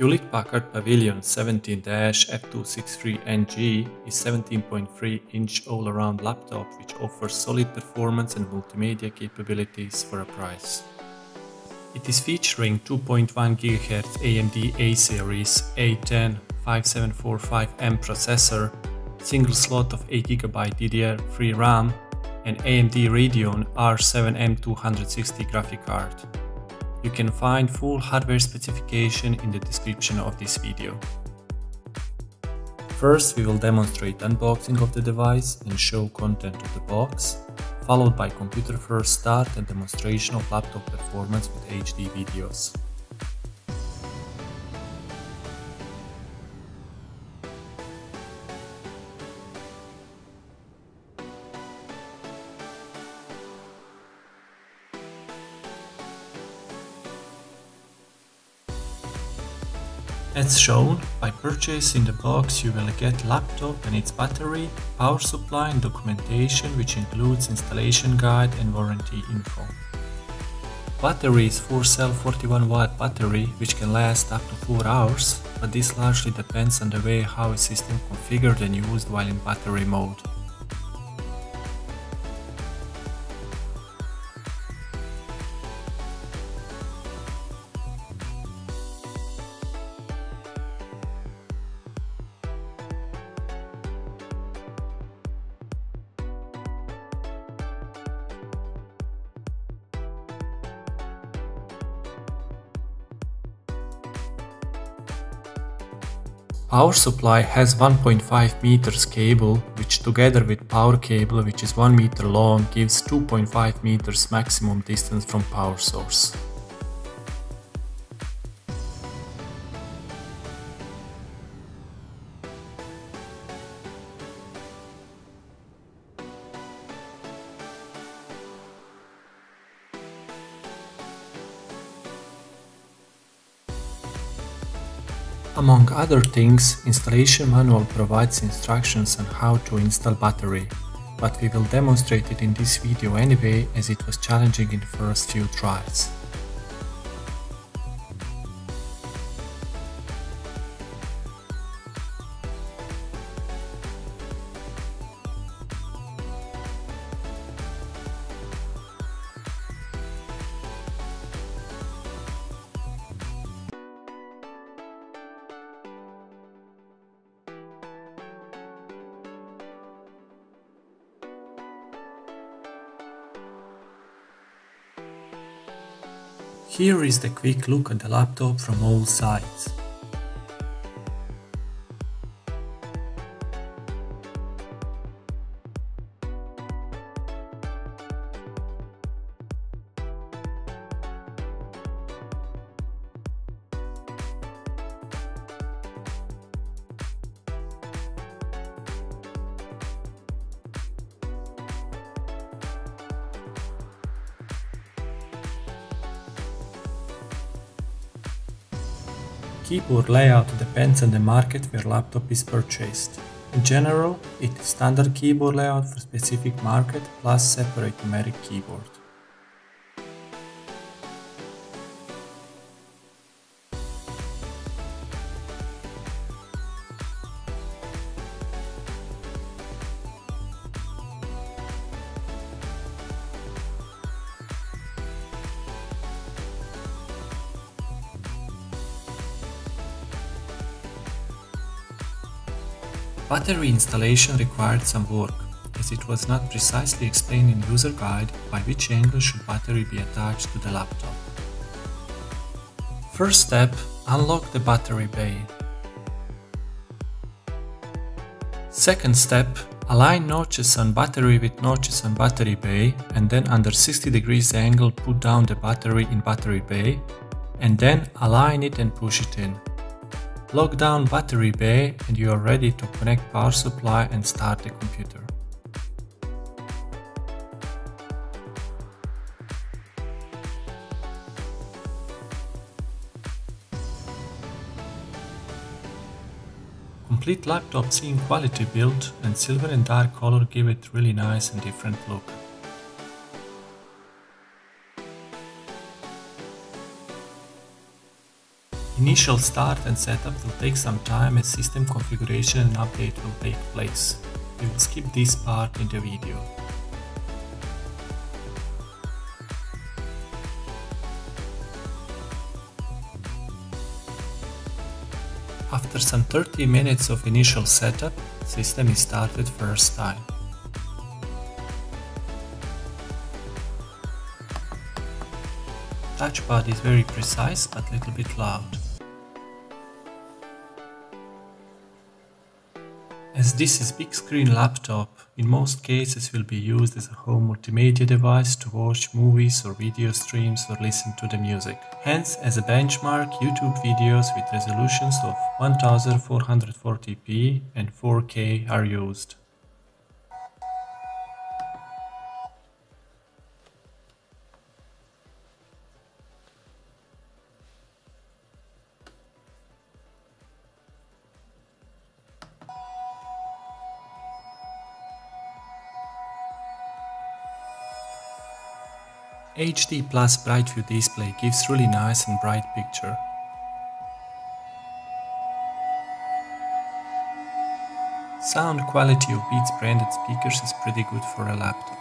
Hewlett Packard Pavilion 17-F263NG is 17.3 inch all-around laptop which offers solid performance and multimedia capabilities for a price. It is featuring 2.1 GHz AMD A-series A10 5745M processor, single slot of 8GB DDR3 RAM and AMD Radeon R7 M260 graphic card. You can find full hardware specification in the description of this video. First we will demonstrate unboxing of the device and show content of the box, followed by computer first start and demonstration of laptop performance with HD videos. As shown, by purchasing the box you will get laptop and its battery, power supply and documentation which includes installation guide and warranty info. Battery is 4 cell 41 watt battery which can last up to 4 hours, but this largely depends on the way how a system configured and used while in battery mode. Power supply has 1.5 meters cable which together with power cable which is 1 meter long gives 2.5 meters maximum distance from power source. Among other things, installation manual provides instructions on how to install battery, but we will demonstrate it in this video anyway as it was challenging in the first few tries. Here is the quick look at the laptop from all sides. Keyboard layout depends on the market where laptop is purchased. In general, it is standard keyboard layout for specific market plus separate numeric keyboard. Battery installation required some work, as it was not precisely explained in user guide by which angle should battery be attached to the laptop. First step, unlock the battery bay. Second step, align notches on battery with notches on battery bay and then under 60 degrees angle put down the battery in battery bay and then align it and push it in. Lock down battery bay and you are ready to connect power supply and start the computer. Complete laptop scene quality build and silver and dark color give it really nice and different look. Initial start and setup will take some time as system configuration and update will take place. We will skip this part in the video. After some 30 minutes of initial setup, system is started first time. Touchpad is very precise but little bit loud. As this is big screen laptop, in most cases will be used as a home multimedia device to watch movies or video streams or listen to the music. Hence, as a benchmark, YouTube videos with resolutions of 1440p and 4K are used. HD Plus BrightView display gives really nice and bright picture. Sound quality of Beats branded speakers is pretty good for a laptop.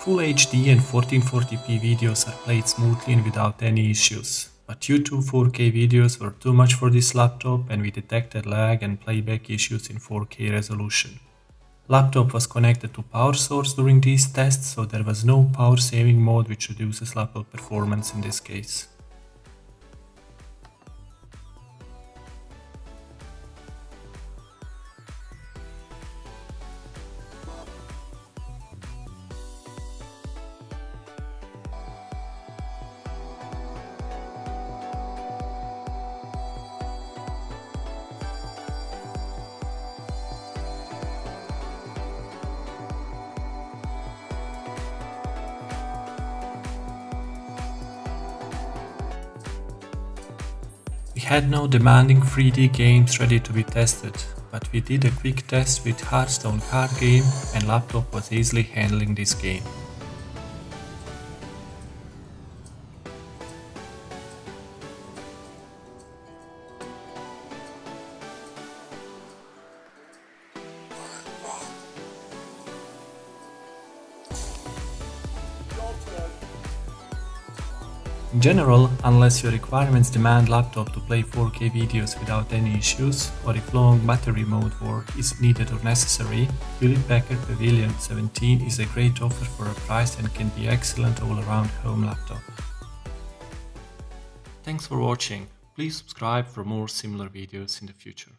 Full HD and 1440p videos are played smoothly and without any issues but YouTube 4K videos were too much for this laptop and we detected lag and playback issues in 4K resolution. Laptop was connected to power source during these tests, so there was no power saving mode which reduces laptop performance in this case. Had no demanding 3D games ready to be tested, but we did a quick test with Hearthstone card game and laptop was easily handling this game. In general, unless your requirements demand laptop to play 4K videos without any issues, or if long battery mode work is needed or necessary, Hewlett Packard Pavilion 17 is a great offer for a price and can be excellent all-around home laptop. Thanks for watching. Please subscribe for more similar videos in the future.